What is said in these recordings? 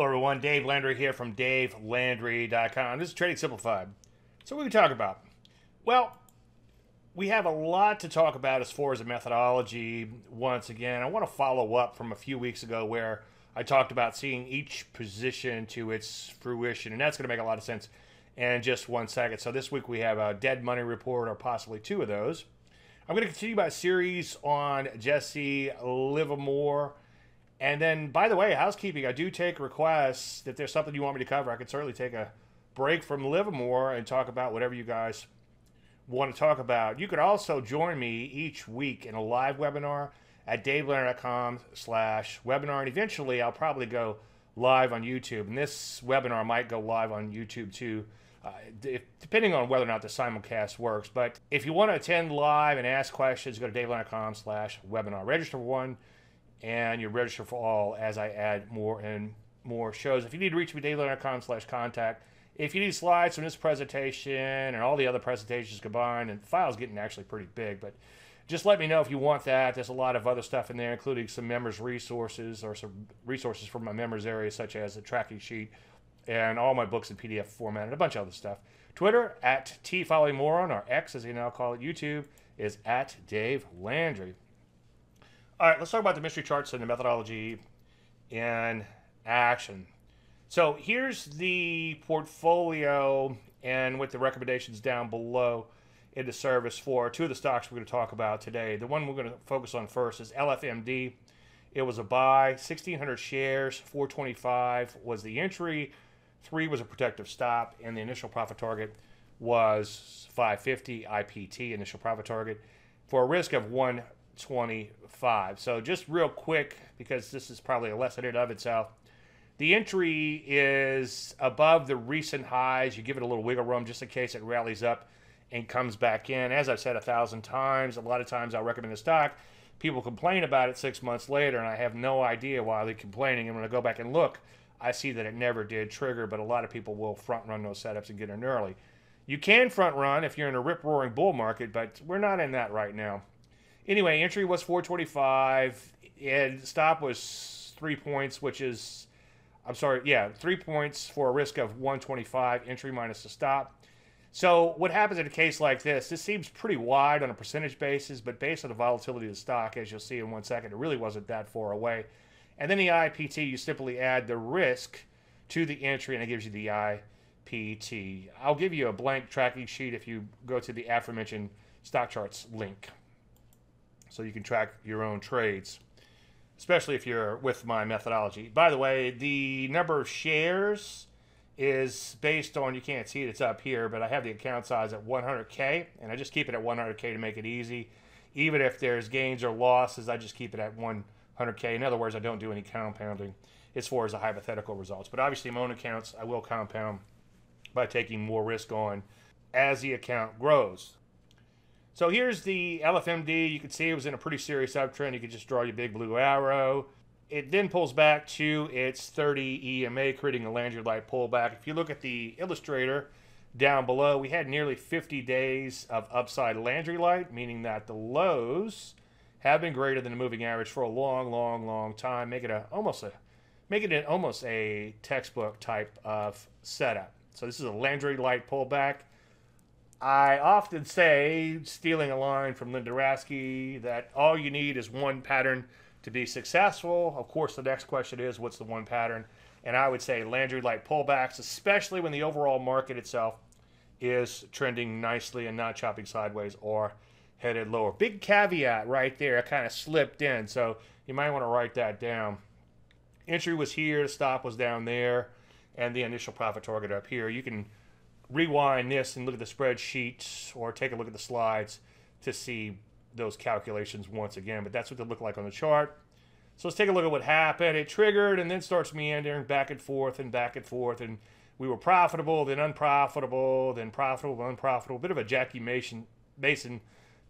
Hello, everyone. Dave Landry here from DaveLandry.com. This is Trading Simplified. So, what we talk about? Well, we have a lot to talk about as far as the methodology. Once again, I want to follow up from a few weeks ago where I talked about seeing each position to its fruition, and that's going to make a lot of sense in just one second. So, this week we have a dead money report, or possibly two of those. I'm going to continue my series on Jesse Livermore. And then, by the way, housekeeping, I do take requests. If there's something you want me to cover, I could certainly take a break from Livermore and talk about whatever you guys want to talk about. You could also join me each week in a live webinar at davelandry.com slash webinar. And eventually, I'll probably go live on YouTube. And this webinar might go live on YouTube too uh, if, depending on whether or not the simulcast works. But if you want to attend live and ask questions, go to davelandry.com slash webinar. Register for one, and you register for all as I add more and more shows. If you need to reach me, davelandry.com slash contact. If you need slides from this presentation and all the other presentations combined, and the file's getting actually pretty big, but just let me know if you want that. There's a lot of other stuff in there, including some members' resources or some resources from my members area, such as a tracking sheet and all my books in PDF format and a bunch of other stuff. Twitter at T Moron, or X as you now call it. YouTube is at Dave Landry. All right, let's talk about the mystery charts and the methodology in action. So here's the portfolio and with the recommendations down below in the service for two of the stocks we're going to talk about today. The one we're going to focus on first is LFMD. It was a buy, 1,600 shares, 425 was the entry. Three was a protective stop, and the initial profit target was 550 IPT, initial profit target, for a risk of 125. So just real quick, because this is probably a lesson in of itself. The entry is above the recent highs. You give it a little wiggle room just in case it rallies up and comes back in. As I've said a thousand times, a lot of times I'll recommend the stock. People complain about it six months later, and I have no idea why they're complaining. And when I go back and look, I see that it never did trigger, but a lot of people will front run those setups and get in early. You can front run if you're in a rip roaring bull market, but we're not in that right now. Anyway, entry was 425, and stop was three points, which is, I'm sorry, yeah, three points for a risk of 125, entry minus the stop. So what happens in a case like this? This seems pretty wide on a percentage basis, but based on the volatility of the stock, as you'll see in one second, it really wasn't that far away. And then the IPT, you simply add the risk to the entry and it gives you the IPT. I'll give you a blank tracking sheet if you go to the aforementioned stock charts link. So you can track your own trades, especially if you're with my methodology. By the way, the number of shares is based on, you can't see it, it's up here, but I have the account size at 100K, and I just keep it at 100K to make it easy. Even if there's gains or losses, I just keep it at 100 100K. In other words, I don't do any compounding as far as the hypothetical results. But obviously, my own accounts, I will compound by taking more risk on as the account grows. So here's the LFMD. You can see it was in a pretty serious uptrend. You could just draw your big blue arrow. It then pulls back to its 30 EMA, creating a Landry Light pullback. If you look at the illustrator down below, we had nearly 50 days of upside Landry Light, meaning that the lows have been greater than the moving average for a long, long, long time. Make it a almost a make it an almost a textbook type of setup. So this is a Landry light pullback. I often say, stealing a line from Linda Raschke, that all you need is one pattern to be successful. Of course, the next question is, what's the one pattern? And I would say Landry light pullbacks, especially when the overall market itself is trending nicely and not chopping sideways or headed lower. Big caveat right there. I kind of slipped in, so you might want to write that down. Entry was here, stop was down there, and the initial profit target up here. You can rewind this and look at the spreadsheets or take a look at the slides to see those calculations once again, but that's what they look like on the chart. So let's take a look at what happened. It triggered and then starts meandering back and forth and back and forth, and we were profitable, then unprofitable, then profitable, unprofitable. Bit of a Jackie Mason, Mason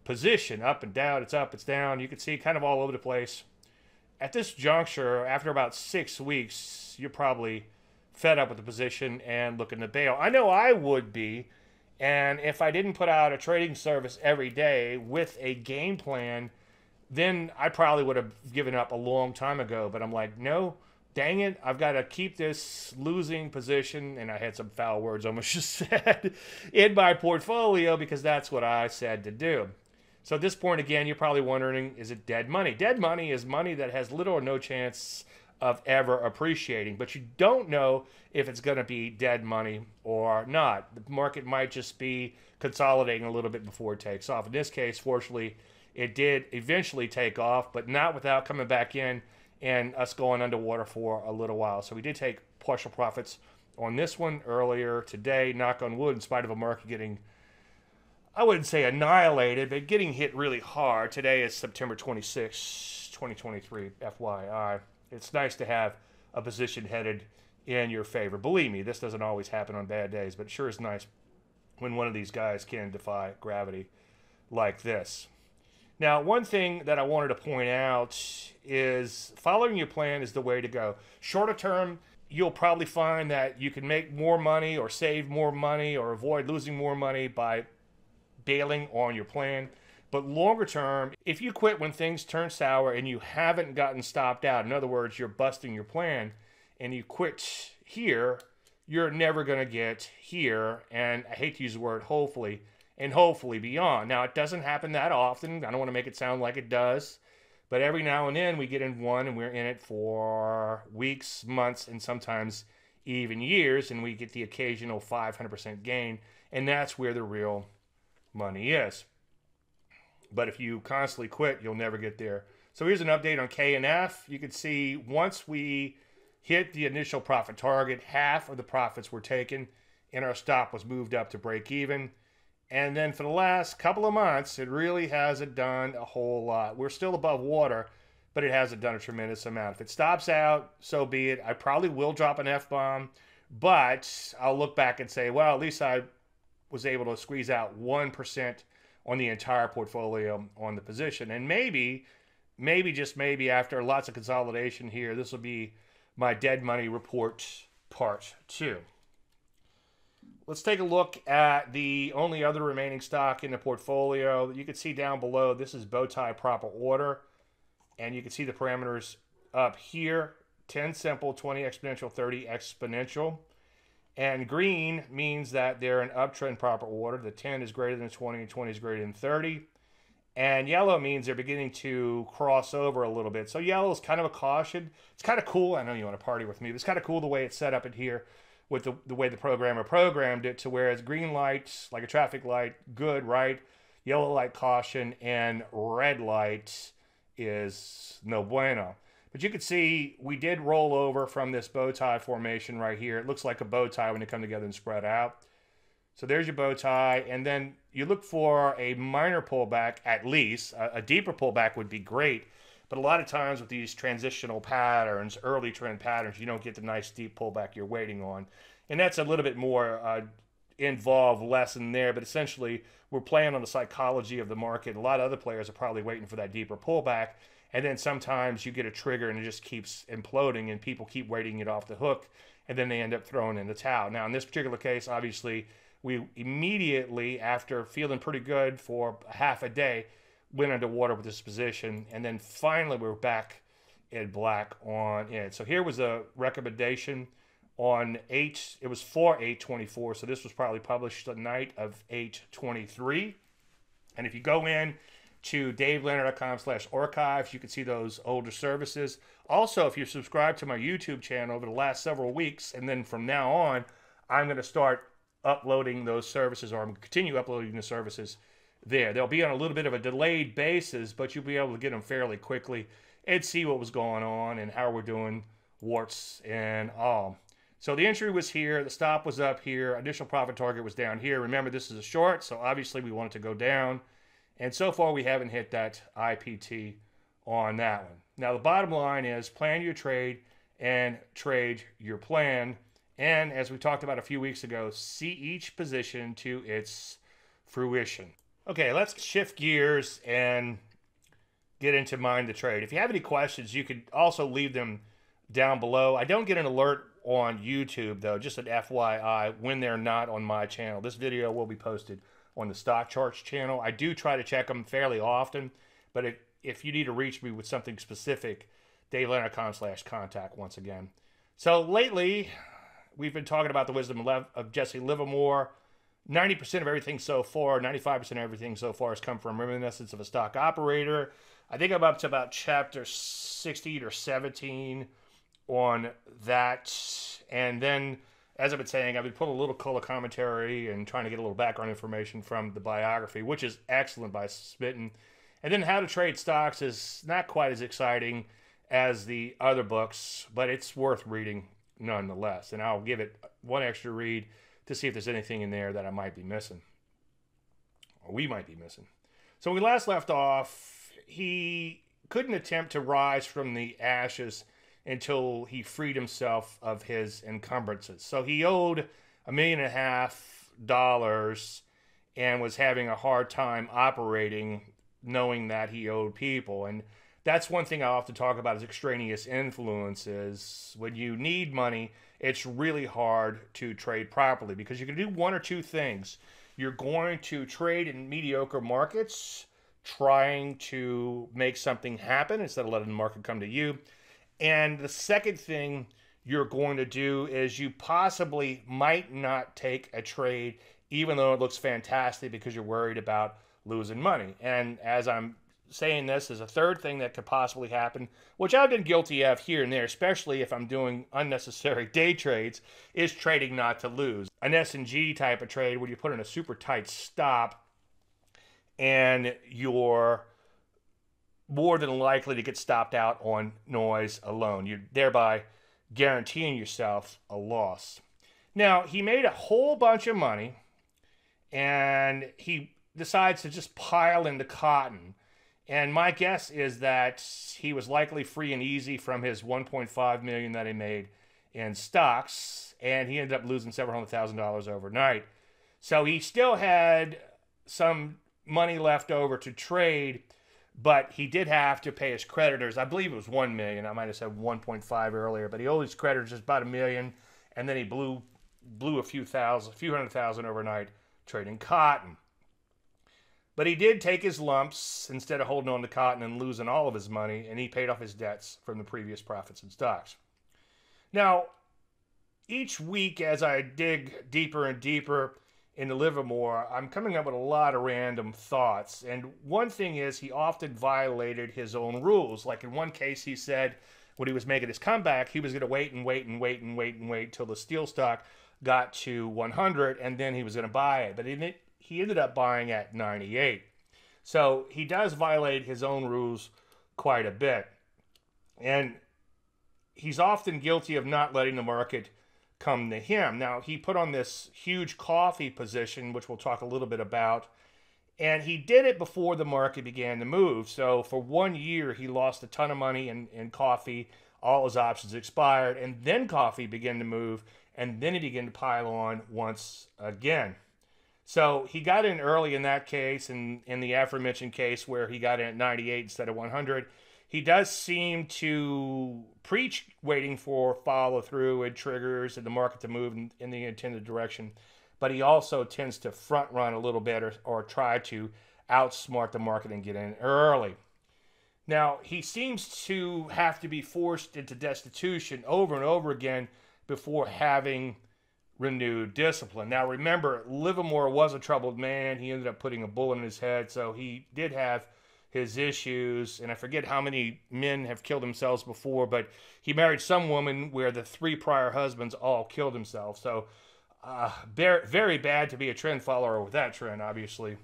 position up and down. It's up, it's down. You can see kind of all over the place. At this juncture, after about six weeks, you're probably fed up with the position and looking to bail. I know I would be. And if I didn't put out a trading service every day with a game plan, then I probably would have given up a long time ago. But I'm like, no, dang it, I've got to keep this losing position, and I had some foul words almost just said, in my portfolio because that's what I said to do. So at this point, again, you're probably wondering, is it dead money? Dead money is money that has little or no chance of ever appreciating, but you don't know if it's going to be dead money or not. The market might just be consolidating a little bit before it takes off. In this case, fortunately, it did eventually take off, but not without coming back in and us going underwater for a little while. So we did take partial profits on this one earlier today, knock on wood, in spite of a market getting, I wouldn't say annihilated, but getting hit really hard. Today is September 26, 2023, FYI. It's nice to have a position headed in your favor. Believe me, this doesn't always happen on bad days, but it sure is nice when one of these guys can defy gravity like this. Now, one thing that I wanted to point out is following your plan is the way to go. Shorter term, you'll probably find that you can make more money or save more money or avoid losing more money by bailing on your plan. But longer term, if you quit when things turn sour and you haven't gotten stopped out, in other words, you're busting your plan and you quit here, you're never going to get here. And I hate to use the word hopefully and hopefully beyond. Now, it doesn't happen that often. I don't want to make it sound like it does. But every now and then we get in one and we're in it for weeks, months, and sometimes even years, and we get the occasional 500% gain. And that's where the real money is. But if you constantly quit, you'll never get there. So here's an update on KNF. You can see once we hit the initial profit target, half of the profits were taken, and our stop was moved up to break even. And then for the last couple of months, it really hasn't done a whole lot. We're still above water, but it hasn't done a tremendous amount. If it stops out, so be it. I probably will drop an F bomb, but I'll look back and say, well, at least I was able to squeeze out 1% on the entire portfolio on the position. And maybe, maybe, just maybe after lots of consolidation here, this will be my dead money report part two. Let's take a look at the only other remaining stock in the portfolio. You can see down below, this is Bowtie Proper Order. And you can see the parameters up here. 10 simple, 20 exponential, 30 exponential. And green means that they're in uptrend proper order. The 10 is greater than 20 and 20 is greater than 30. And yellow means they're beginning to cross over a little bit. So yellow is kind of a caution. It's kind of cool. I know you want to party with me, but it's kind of cool the way it's set up in here with the, the way the programmer programmed it to where it's green light, like a traffic light, good, right? Yellow light, caution, and red light is no bueno. But you can see we did roll over from this bow tie formation right here. It looks like a bow tie when they come together and spread out. So there's your bow tie. And then you look for a minor pullback at least. A, a deeper pullback would be great. But a lot of times with these transitional patterns, early trend patterns, you don't get the nice deep pullback you're waiting on. And that's a little bit more uh, involved lesson there. But essentially, we're playing on the psychology of the market. A lot of other players are probably waiting for that deeper pullback. And then sometimes you get a trigger and it just keeps imploding and people keep waiting it off the hook. And then they end up throwing in the towel. Now, in this particular case, obviously, we immediately, after feeling pretty good for half a day, went underwater with this position, and then finally we were back in black on it. So here was a recommendation on 8, it was for 824, so this was probably published the night of 823. And if you go in to davelandry.com slash archives, you can see those older services. Also, if you're subscribed to my YouTube channel over the last several weeks, and then from now on, I'm going to start uploading those services, or I'm going to continue uploading the services there. They'll be on a little bit of a delayed basis, but you'll be able to get them fairly quickly and see what was going on and how we're doing warts and all. So the entry was here, the stop was up here, initial profit target was down here. Remember, this is a short, so obviously we want it to go down. And so far, we haven't hit that IPT on that one. Now, the bottom line is plan your trade and trade your plan. And as we talked about a few weeks ago, see each position to its fruition. Okay, let's shift gears and get into mind the trade. If you have any questions, you could also leave them down below. I don't get an alert on YouTube though, just an FYI when they're not on my channel. This video will be posted on the Stock Charts channel. I do try to check them fairly often, but if, if you need to reach me with something specific, DaveLandry.com slash contact once again. So lately, we've been talking about the wisdom of Jesse Livermore. 90% of everything so far, 95% of everything so far has come from Reminiscence of a Stock Operator. I think I'm up to about chapter 16 or 17 on that. And then, as I've been saying, I've been putting a little color commentary and trying to get a little background information from the biography, which is excellent by Smitten. And then How to Trade Stocks is not quite as exciting as the other books, but it's worth reading nonetheless. And I'll give it one extra read to see if there's anything in there that I might be missing, or we might be missing. So when we last left off, he couldn't attempt to rise from the ashes until he freed himself of his encumbrances. So he owed a million and a half dollars and was having a hard time operating knowing that he owed people. And that's one thing I often talk about is extraneous influences. When you need money, it's really hard to trade properly because you can do one or two things. You're going to trade in mediocre markets, trying to make something happen instead of letting the market come to you. And the second thing you're going to do is you possibly might not take a trade even though it looks fantastic because you're worried about losing money. And as I'm saying this is a third thing that could possibly happen, which I've been guilty of here and there, especially if I'm doing unnecessary day trades, is trading not to lose. An S&G type of trade where you put in a super tight stop and you're more than likely to get stopped out on noise alone. You're thereby guaranteeing yourself a loss. Now, he made a whole bunch of money and he decides to just pile into cotton and my guess is that he was likely free and easy from his 1.5 million that he made in stocks, and he ended up losing several hundred thousand dollars overnight. So he still had some money left over to trade, but he did have to pay his creditors. I believe it was one million. I might have said 1.5 earlier, but he owed his creditors about a million, and then he blew blew a few thousand, a few hundred thousand overnight trading cotton. But he did take his lumps instead of holding on to cotton and losing all of his money, and he paid off his debts from the previous profits in stocks. Now, each week as I dig deeper and deeper into Livermore, I'm coming up with a lot of random thoughts. And one thing is, he often violated his own rules. Like in one case, he said when he was making his comeback, he was going to wait and wait and wait and wait and wait till the steel stock got to 100, and then he was going to buy it. But he he ended up buying at 98. So he does violate his own rules quite a bit. And he's often guilty of not letting the market come to him. Now, he put on this huge coffee position, which we'll talk a little bit about. And he did it before the market began to move. So for one year, he lost a ton of money in, in coffee. All his options expired. And then coffee began to move. And then he began to pile on once again. So he got in early in that case, and in the aforementioned case where he got in at 98 instead of 100. He does seem to preach waiting for follow through and triggers and the market to move in, in, the intended direction, but he also tends to front run a little bit or, or try to outsmart the market and get in early. Now, he seems to have to be forced into destitution over and over again before having renewed discipline. Now, remember, Livermore was a troubled man. He ended up putting a bullet in his head, so he did have his issues. And I forget how many men have killed themselves before, but he married some woman where the three prior husbands all killed themselves. So, uh, very, very bad to be a trend follower with that trend, obviously.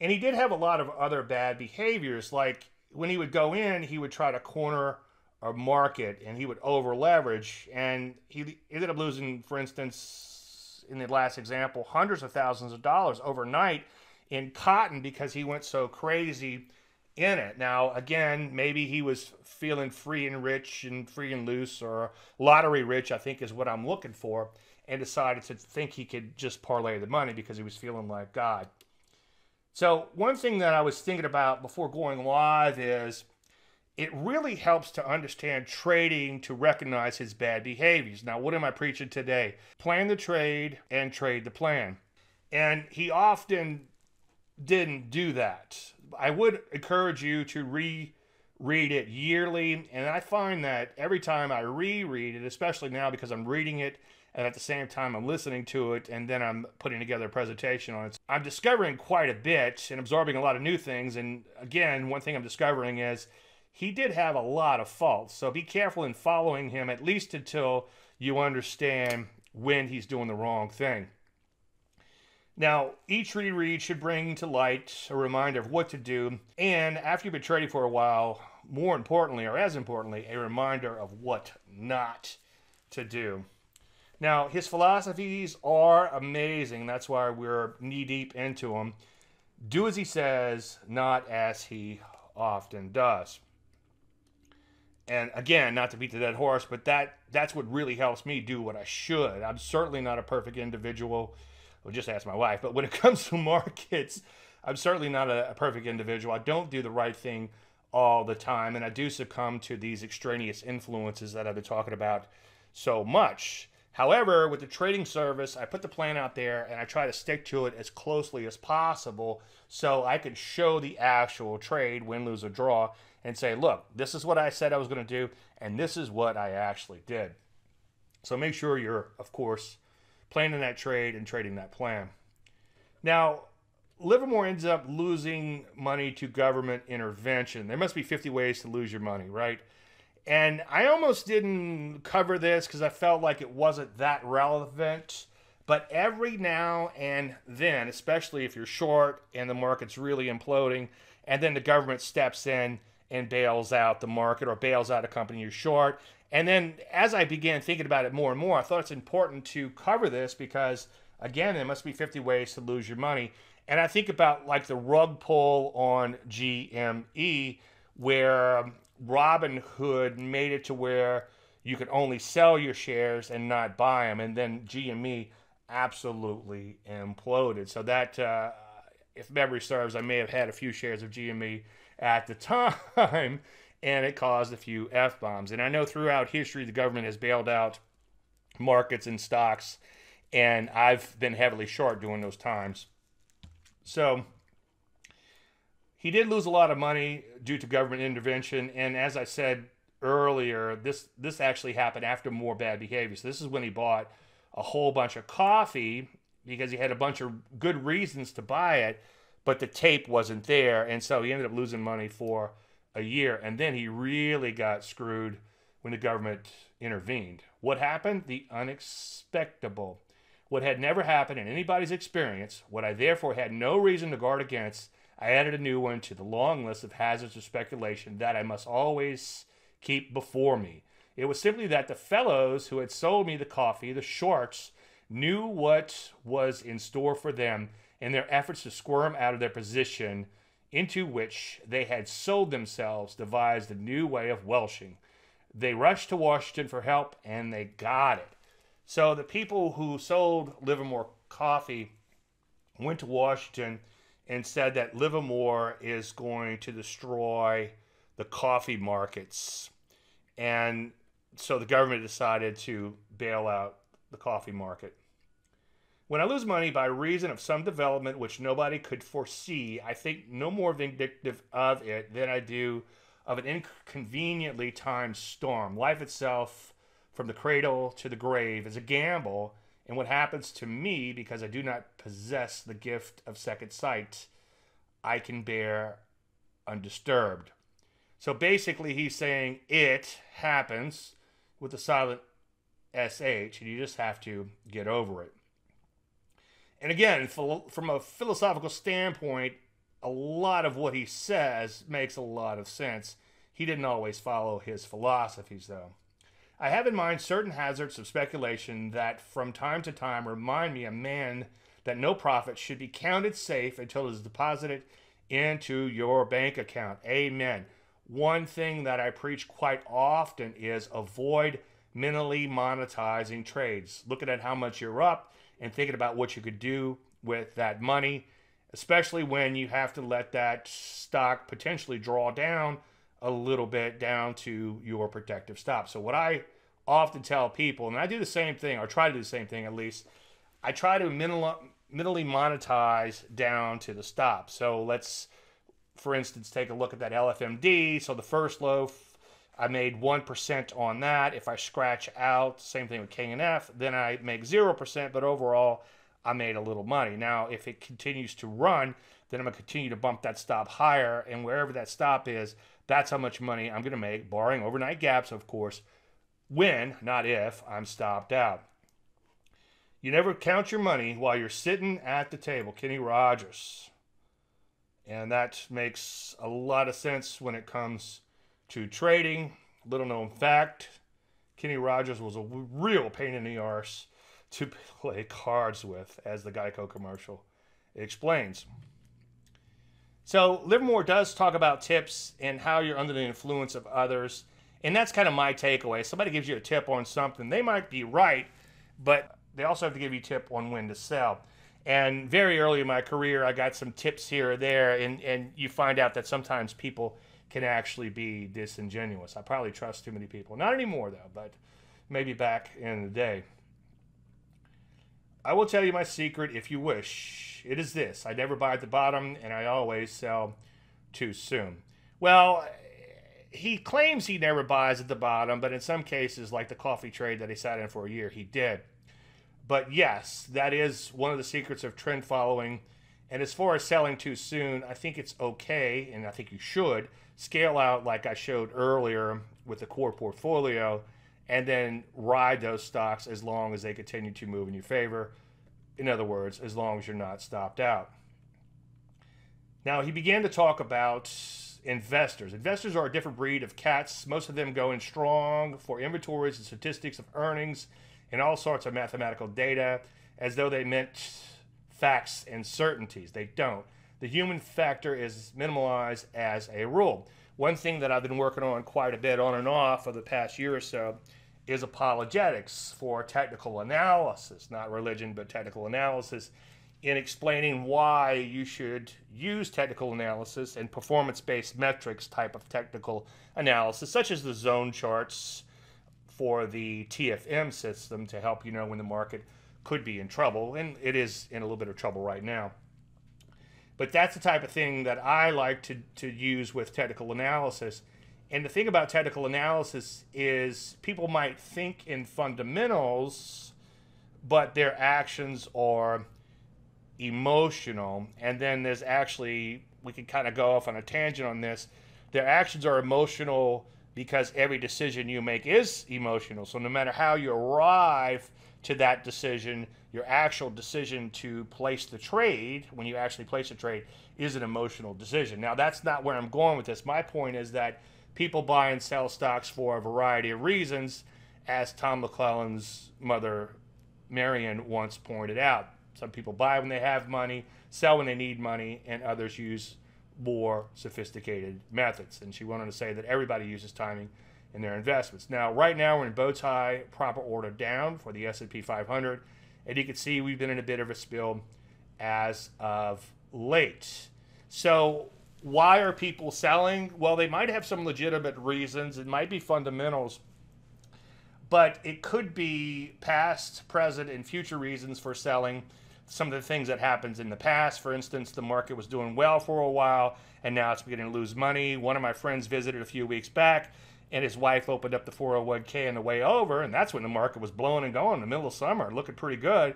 And he did have a lot of other bad behaviors, like when he would go in, he would try to corner a market and he would over leverage and he ended up losing for instance in the last example hundreds of thousands of dollars overnight in cotton because he went so crazy in it now again maybe he was feeling free and rich and free and loose or lottery rich i think is what i'm looking for and decided to think he could just parlay the money because he was feeling like god so one thing that i was thinking about before going live is it really helps to understand trading to recognize his bad behaviors. Now, what am I preaching today? Plan the trade and trade the plan. And he often didn't do that. I would encourage you to re read it yearly, and I find that every time I reread it, especially now because I'm reading it and at the same time I'm listening to it and then I'm putting together a presentation on it, I'm discovering quite a bit and absorbing a lot of new things. And again, one thing I'm discovering is he did have a lot of faults. So be careful in following him at least until you understand when he's doing the wrong thing. Now, each reread should bring to light a reminder of what to do, and after you've been trading for a while, more importantly, or as importantly, a reminder of what not to do. Now, his philosophies are amazing. That's why we're knee deep into them. Do as he says, not as he often does. And again, not to beat the dead horse, but that that's what really helps me do what I should. I'm certainly not a perfect individual. Well, just ask my wife. But when it comes to markets, I'm certainly not a, a perfect individual. I don't do the right thing all the time, and I do succumb to these extraneous influences that I've been talking about so much. However, with the trading service, I put the plan out there and I try to stick to it as closely as possible so I can show the actual trade, win, lose, or draw, and say, look, this is what I said I was going to do, and this is what I actually did. So make sure you're, of course, planning that trade and trading that plan. Now, Livermore ends up losing money to government intervention. There must be 50 ways to lose your money, right? And I almost didn't cover this because I felt like it wasn't that relevant. But every now and then, especially if you're short and the market's really imploding, and then the government steps in and bails out the market or bails out a company you're short. And then as I began thinking about it more and more, I thought it's important to cover this because, again, there must be 50 ways to lose your money. And I think about like the rug pull on GME, where Robinhood made it to where you could only sell your shares and not buy them, and then GME absolutely imploded. So that, uh, if memory serves, I may have had a few shares of GME at the time, and it caused a few f bombs. And I know throughout history the government has bailed out markets and stocks, and I've been heavily short during those times. So he did lose a lot of money due to government intervention, and as I said earlier, this this actually happened after more bad behavior. So this is when he bought a whole bunch of coffee because he had a bunch of good reasons to buy it, but the tape wasn't there, and so he ended up losing money for a year, and then he really got screwed when the government intervened. What happened? The unexpectable what had never happened in anybody's experience, what I therefore had no reason to guard against, I added a new one to the long list of hazards of speculation that I must always keep before me. It was simply that the fellows who had sold me the coffee, the shorts, knew what was in store for them in their efforts to squirm out of their position into which they had sold themselves, devised a new way of welshing. They rushed to Washington for help and they got it. So the people who sold Livermore coffee went to Washington and said that Livermore is going to destroy the coffee markets. And so the government decided to bail out the coffee market. When I lose money by reason of some development which nobody could foresee, I think no more vindictive of it than I do of an inconveniently timed storm. Life itself from the cradle to the grave is a gamble, and what happens to me because I do not possess the gift of second sight, I can bear undisturbed. So basically, he's saying it happens with a silent sh, and you just have to get over it. And again, from a philosophical standpoint, a lot of what he says makes a lot of sense. He didn't always follow his philosophies, though. I have in mind certain hazards of speculation that from time to time remind me a man that no profit should be counted safe until it is deposited into your bank account. Amen. One thing that I preach quite often is avoid mentally monetizing trades. Looking at how much you're up and thinking about what you could do with that money, especially when you have to let that stock potentially draw down a little bit down to your protective stop. So what I often tell people, and I do the same thing, or try to do the same thing at least, I try to mentally monetize down to the stop. So let's for instance, take a look at that LFMD. So the first loaf, I made 1% on that. If I scratch out, same thing with KNF, then I make 0%, but overall, I made a little money. Now, if it continues to run, then I'm going to continue to bump that stop higher. And wherever that stop is, that's how much money I'm going to make, barring overnight gaps, of course, when, not if, I'm stopped out. You never count your money while you're sitting at the table. Kenny Rogers. And that makes a lot of sense when it comes to trading. Little known fact Kenny Rogers was a real pain in the arse to play cards with, as the Geico commercial explains. So, Livermore does talk about tips and how you're under the influence of others. And that's kind of my takeaway. Somebody gives you a tip on something, they might be right, but they also have to give you a tip on when to sell. And very early in my career, I got some tips here or there, and, and you find out that sometimes people can actually be disingenuous. I probably trust too many people. Not anymore, though, but maybe back in the day. I will tell you my secret if you wish. It is this I never buy at the bottom, and I always sell too soon. Well, he claims he never buys at the bottom, but in some cases, like the coffee trade that he sat in for a year, he did. But yes, that is one of the secrets of trend following. And as far as selling too soon, I think it's okay, and I think you should scale out like I showed earlier with the core portfolio, and then ride those stocks as long as they continue to move in your favor. In other words, as long as you're not stopped out. Now, he began to talk about investors. Investors are a different breed of cats. Most of them go in strong for inventories and statistics of earnings and all sorts of mathematical data as though they meant facts and certainties. They don't. The human factor is minimalized as a rule. One thing that I've been working on quite a bit on and off for the past year or so is apologetics for technical analysis, not religion, but technical analysis, in explaining why you should use technical analysis and performance based metrics type of technical analysis, such as the zone charts for the TFM system to help you know when the market could be in trouble, and it is in a little bit of trouble right now. But that's the type of thing that I like to, to use with technical analysis. And the thing about technical analysis is people might think in fundamentals, but their actions are emotional. And then there's actually, we can kind of go off on a tangent on this. Their actions are emotional because every decision you make is emotional. So no matter how you arrive to that decision, your actual decision to place the trade, when you actually place a trade, is an emotional decision. Now, that's not where I'm going with this. My point is that people buy and sell stocks for a variety of reasons, as Tom McClellan's mother, Marian, once pointed out. Some people buy when they have money, sell when they need money, and others use more sophisticated methods. And she went on to say that everybody uses timing in their investments. Now, right now we're in bow tie proper order down for the S&P 500, and you can see we've been in a bit of a spill as of late. So, why are people selling? Well, they might have some legitimate reasons. It might be fundamentals, but it could be past, present, and future reasons for selling some of the things that happens in the past. For instance, the market was doing well for a while and now it's beginning to lose money. One of my friends visited a few weeks back and his wife opened up the 401k on the way over and that's when the market was blowing and going in the middle of summer, looking pretty good.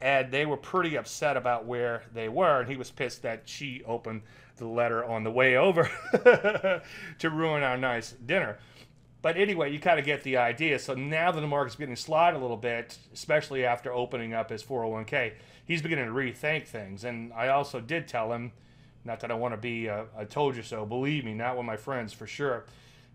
And they were pretty upset about where they were and he was pissed that she opened the letter on the way over to ruin our nice dinner. But anyway, you kind of get the idea. So now that the market's getting slide a little bit, especially after opening up his 401k, he's beginning to rethink things. And I also did tell him, not that I want to be a, a told you so, believe me, not with my friends for sure.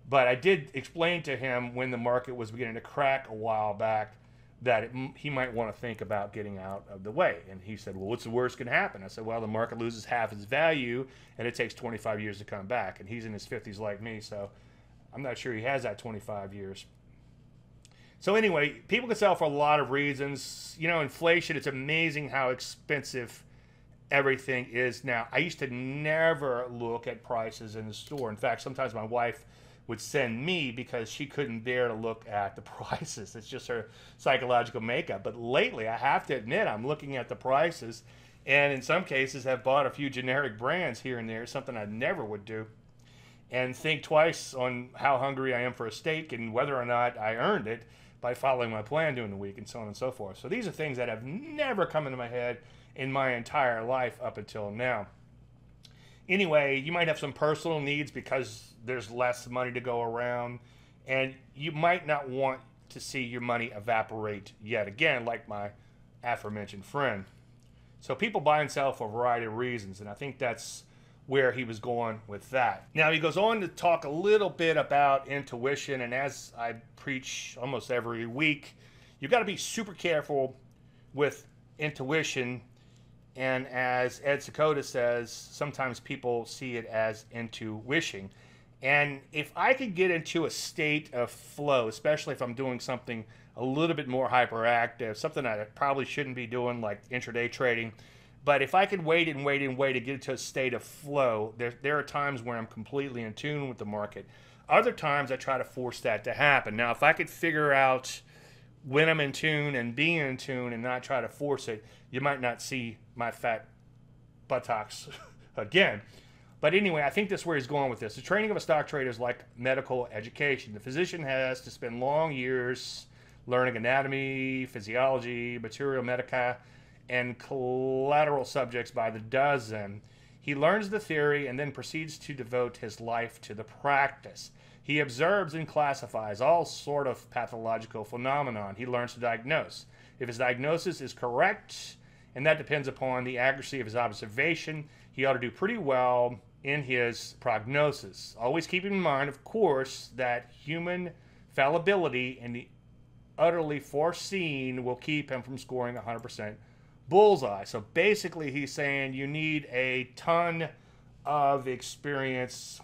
But I did explain to him when the market was beginning to crack a while back that it, he might want to think about getting out of the way. And he said, Well, what's the worst can happen? I said, Well, the market loses half its value and it takes 25 years to come back. And he's in his 50s like me, so I'm not sure he has that 25 years. So anyway, people can sell for a lot of reasons. You know, inflation, it's amazing how expensive everything is now. I used to never look at prices in the store. In fact, sometimes my wife would send me because she couldn't bear to look at the prices. It's just her psychological makeup. But lately, I have to admit, I'm looking at the prices and in some cases have bought a few generic brands here and there, something I never would do, and think twice on how hungry I am for a steak and whether or not I earned it by following my plan during the week and so on and so forth. So these are things that have never come into my head in my entire life up until now. Anyway, you might have some personal needs because there's less money to go around, and you might not want to see your money evaporate yet again, like my aforementioned friend. So people buy and sell for a variety of reasons, and I think that's where he was going with that. Now he goes on to talk a little bit about intuition, and as I preach almost every week, you've got to be super careful with intuition. And as Ed Seykota says, sometimes people see it as intuition. And if I could get into a state of flow, especially if I'm doing something a little bit more hyperactive, something I probably shouldn't be doing, like intraday trading. But if I could wait and wait and wait to get into a state of flow, there, there are times where I'm completely in tune with the market. Other times I try to force that to happen. Now, if I could figure out when I'm in tune and be in tune and not try to force it, you might not see my fat buttocks again. But anyway, I think that's where he's going with this. The training of a stock trader is like medical education. The physician has to spend long years learning anatomy, physiology, materia medica, and collateral subjects by the dozen. He learns the theory and then proceeds to devote his life to the practice. He observes and classifies all sort of pathological phenomenon. He learns to diagnose. If his diagnosis is correct, and that depends upon the accuracy of his observation, he ought to do pretty well in his prognosis. Always keeping in mind, of course, that human fallibility and the utterly foreseen will keep him from scoring 100% bullseye. So basically, he's saying you need a ton of experience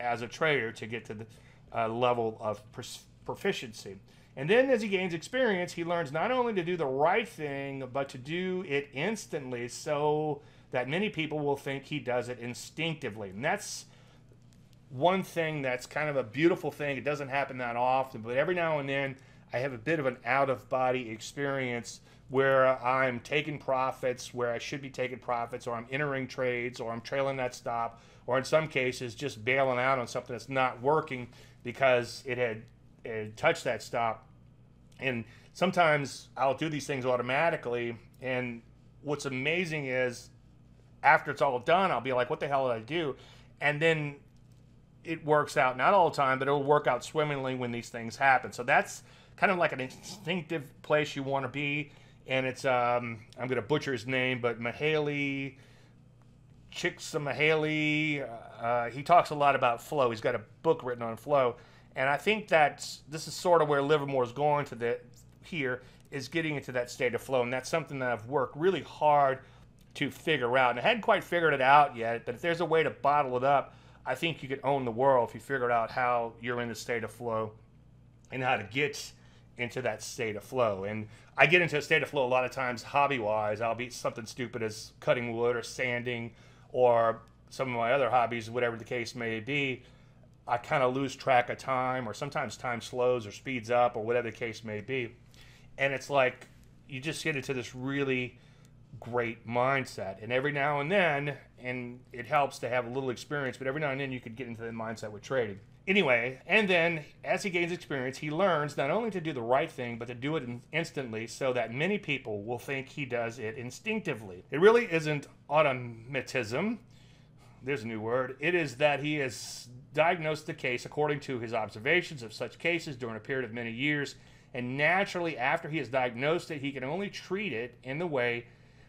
as a trader to get to the uh, level of proficiency. And then as he gains experience, he learns not only to do the right thing, but to do it instantly so that many people will think he does it instinctively. And that's one thing that's kind of a beautiful thing. It doesn't happen that often, but every now and then I have a bit of an out of body experience where I'm taking profits where I should be taking profits, or I'm entering trades, or I'm trailing that stop, or in some cases just bailing out on something that's not working because it had, it had touched that stop. And sometimes I'll do these things automatically. And what's amazing is after it's all done, I'll be like, what the hell did I do? And then it works out, not all the time, but it'll work out swimmingly when these things happen. So that's kind of like an instinctive place you want to be. And it's um, I'm going to butcher his name, but Mihaly Csikszentmihalyi. Uh, he talks a lot about flow. He's got a book written on flow, and I think that this is sort of where Livermore is going to the here is getting into that state of flow, and that's something that I've worked really hard to figure out. And I hadn't quite figured it out yet, but if there's a way to bottle it up, I think you could own the world if you figured out how you're in the state of flow and how to get into that state of flow. And I get into a state of flow a lot of times hobby wise. I'll be something stupid as cutting wood or sanding or some of my other hobbies, whatever the case may be. I kind of lose track of time, or sometimes time slows or speeds up, or whatever the case may be. And it's like you just get into this really great mindset. And every now and then, and it helps to have a little experience, but every now and then you could get into the mindset with trading. Anyway, and then as he gains experience, he learns not only to do the right thing, but to do it instantly so that many people will think he does it instinctively. It really isn't automatism. There's a new word. It is that he has diagnosed the case according to his observations of such cases during a period of many years. And naturally, after he has diagnosed it, he can only treat it in the way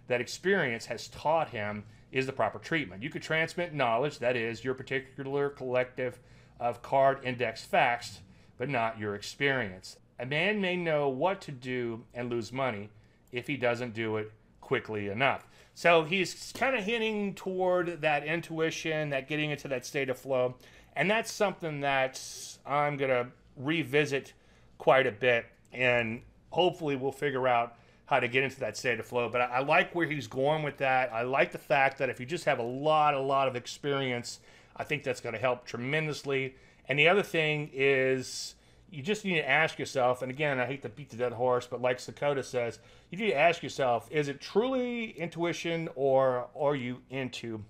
that experience has taught him is the proper treatment. You could transmit knowledge, that is, your particular collective of card index facts, but not your experience. A man may know what to do and lose money if he doesn't do it quickly enough. So he's kind of hinting toward that intuition, that getting into that state of flow. And that's something that I'm going to revisit quite a bit. And hopefully we'll figure out how to get into that state of flow. But I, I like where he's going with that. I like the fact that if you just have a lot, a lot of experience I think that's going to help tremendously. And the other thing is you just need to ask yourself, and again, I hate to beat the dead horse, but like Seykota says, you need to ask yourself, is it truly intuition or are you into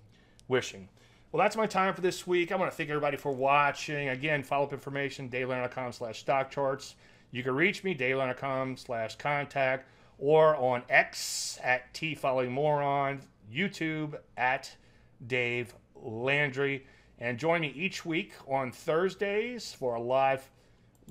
wishing? Well, that's my time for this week. I want to thank everybody for watching. Again, follow-up information, davelandry.com slash stock charts. You can reach me, davelandry.com slash contact, or on X at T Following Moron, YouTube at Dave Landry. And join me each week on Thursdays for a live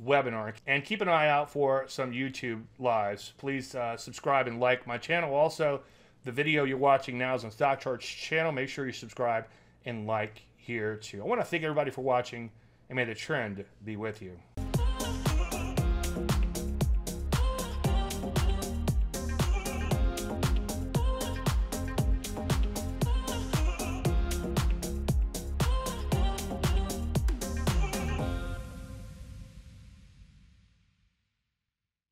webinar. And keep an eye out for some YouTube lives. Please uh, subscribe and like my channel. Also, the video you're watching now is on Stock Charts channel. Make sure you subscribe and like here too. I want to thank everybody for watching, and may the trend be with you.